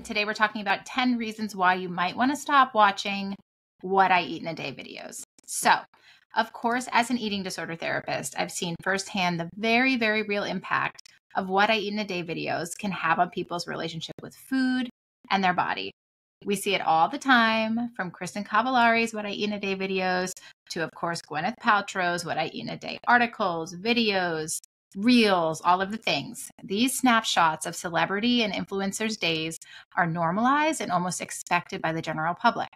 talking about 10 reasons why you might want to stop watching what I eat in a day videos. So, of course, as an eating disorder therapist, I've seen firsthand the very, very real impact of what I eat in a day videos can have on people's relationship with food and their body. We see it all the time from Kristin Cavallari's What I Eat in a Day videos to, of course, Gwyneth Paltrow's What I Eat in a Day articles, videos, reels, all of the things. These snapshots of celebrity and influencers' days are normalized and almost expected by the general public.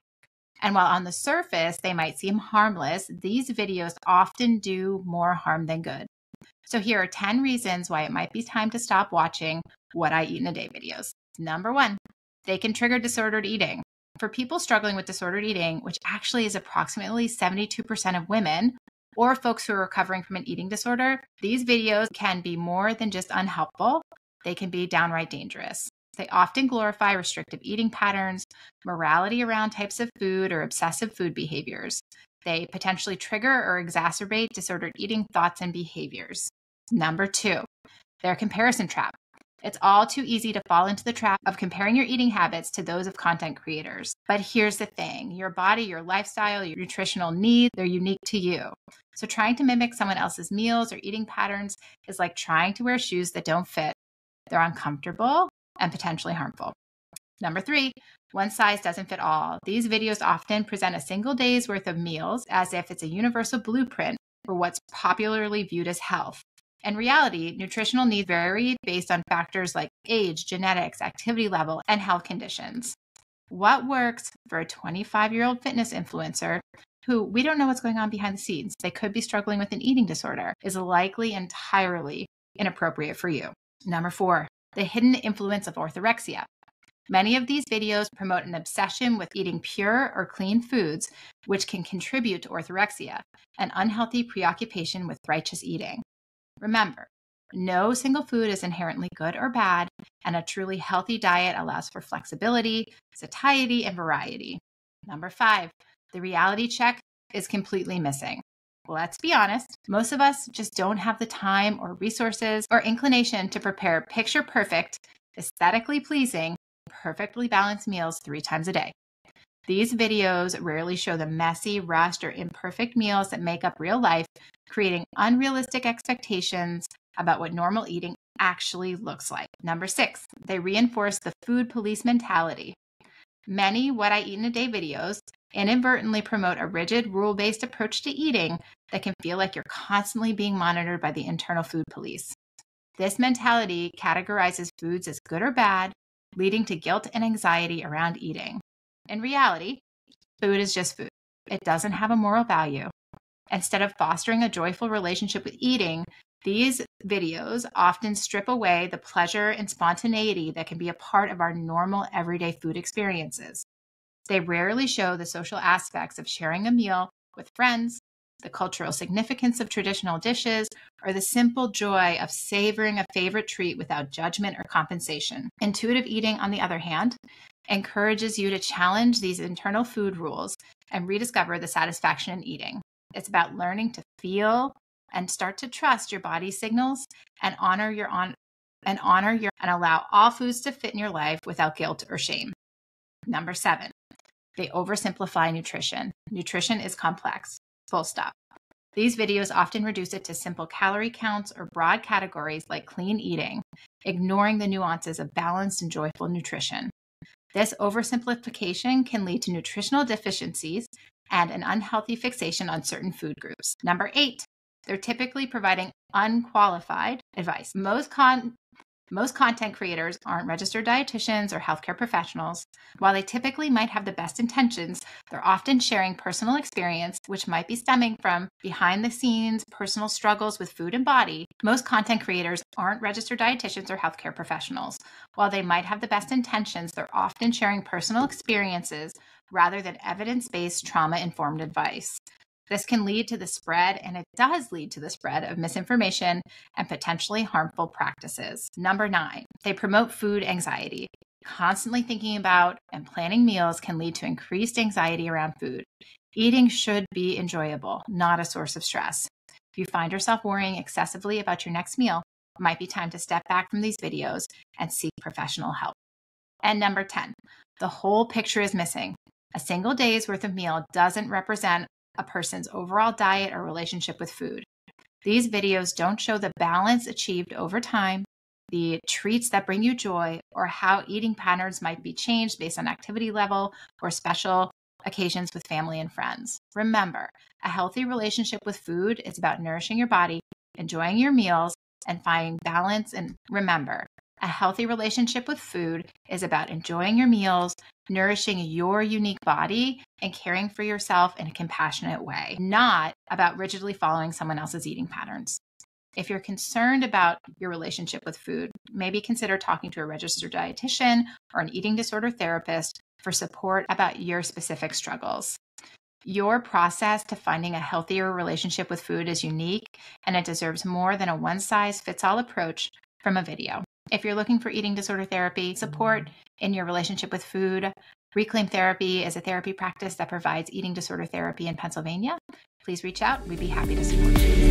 And while on the surface they might seem harmless, these videos often do more harm than good. So here are 10 reasons why it might be time to stop watching What I Eat in a Day videos. Number one, they can trigger disordered eating. For people struggling with disordered eating, which actually is approximately 72% of women, or folks who are recovering from an eating disorder, these videos can be more than just unhelpful, they can be downright dangerous. They often glorify restrictive eating patterns, morality around types of food, or obsessive food behaviors. They potentially trigger or exacerbate disordered eating thoughts and behaviors. Number two, their comparison trap. It's all too easy to fall into the trap of comparing your eating habits to those of content creators. But here's the thing your body, your lifestyle, your nutritional needs, they're unique to you. So trying to mimic someone else's meals or eating patterns is like trying to wear shoes that don't fit. They're uncomfortable and potentially harmful. Number three, one size doesn't fit all. These videos often present a single day's worth of meals as if it's a universal blueprint for what's popularly viewed as health. In reality, nutritional needs vary based on factors like age, genetics, activity level, and health conditions. What works for a 25 year old fitness influencer who we don't know what's going on behind the scenes, they could be struggling with an eating disorder, is likely entirely inappropriate for you. Number four, the hidden influence of orthorexia. Many of these videos promote an obsession with eating pure or clean foods, which can contribute to orthorexia, an unhealthy preoccupation with righteous eating. Remember, no single food is inherently good or bad, and a truly healthy diet allows for flexibility, satiety, and variety. Number five, the reality check is completely missing. Let's be honest, most of us just don't have the time or resources or inclination to prepare picture perfect, aesthetically pleasing, perfectly balanced meals three times a day. These videos rarely show the messy, rushed, or imperfect meals that make up real life, creating unrealistic expectations about what normal eating actually looks like. Number six, they reinforce the food police mentality. Many What I Eat in a Day videos inadvertently promote a rigid, rule based approach to eating that can feel like you're constantly being monitored by the internal food police. This mentality categorizes foods as good or bad, leading to guilt and anxiety around eating. In reality, food is just food, it doesn't have a moral value. Instead of fostering a joyful relationship with eating, these videos often strip away the pleasure and spontaneity that can be a part of our normal everyday food experiences. They rarely show the social aspects of sharing a meal with friends, the cultural significance of traditional dishes, or the simple joy of savoring a favorite treat without judgment or compensation. Intuitive eating, on the other hand, encourages you to challenge these internal food rules and rediscover the satisfaction in eating. It's about learning to feel and start to trust your body signals and honor your on and honor your and allow all foods to fit in your life without guilt or shame. Number 7. They oversimplify nutrition. Nutrition is complex. Full stop. These videos often reduce it to simple calorie counts or broad categories like clean eating, ignoring the nuances of balanced and joyful nutrition. This oversimplification can lead to nutritional deficiencies and an unhealthy fixation on certain food groups. Number eight, they're typically providing unqualified advice. Most con- most content creators aren't registered dietitians or healthcare professionals. While they typically might have the best intentions, they're often sharing personal experience, which might be stemming from behind the scenes personal struggles with food and body. Most content creators aren't registered dietitians or healthcare professionals. While they might have the best intentions, they're often sharing personal experiences rather than evidence based trauma informed advice. This can lead to the spread, and it does lead to the spread of misinformation and potentially harmful practices. Number nine, they promote food anxiety. Constantly thinking about and planning meals can lead to increased anxiety around food. Eating should be enjoyable, not a source of stress. If you find yourself worrying excessively about your next meal, it might be time to step back from these videos and seek professional help. And number 10, the whole picture is missing. A single day's worth of meal doesn't represent a person's overall diet or relationship with food. These videos don't show the balance achieved over time, the treats that bring you joy, or how eating patterns might be changed based on activity level or special occasions with family and friends. Remember, a healthy relationship with food is about nourishing your body, enjoying your meals, and finding balance. And remember, a healthy relationship with food is about enjoying your meals, nourishing your unique body, and caring for yourself in a compassionate way, not about rigidly following someone else's eating patterns. If you're concerned about your relationship with food, maybe consider talking to a registered dietitian or an eating disorder therapist for support about your specific struggles. Your process to finding a healthier relationship with food is unique and it deserves more than a one size fits all approach from a video. If you're looking for eating disorder therapy support mm. in your relationship with food, Reclaim Therapy is a therapy practice that provides eating disorder therapy in Pennsylvania. Please reach out. We'd be happy to support you.